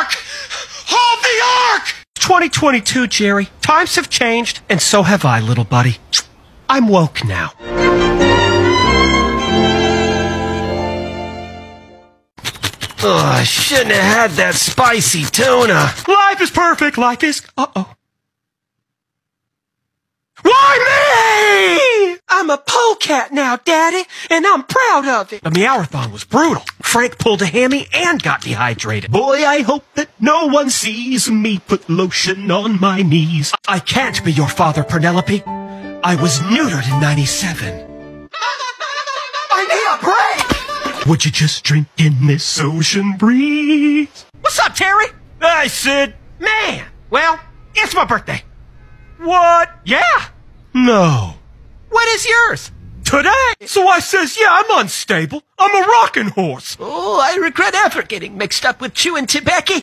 ark! Hold the ark! 2022, Jerry. Times have changed, and so have I, little buddy. I'm woke now. Oh, I shouldn't have had that spicy tuna. Life is perfect. Life is. Uh oh. Why me? I'm a polecat now, Daddy, and I'm proud of it. The meowathon was brutal. Frank pulled a hammy and got dehydrated. Boy, I hope that no one sees me put lotion on my knees. I can't be your father, Penelope. I was neutered in 97. I need a break! Would you just drink in this ocean breeze? What's up, Terry? Hey, Sid. Man, well, it's my birthday. What? Yeah. No. Is yours? Today. So I says, yeah, I'm unstable. I'm a rocking horse. Oh, I regret ever getting mixed up with chewing tobacco.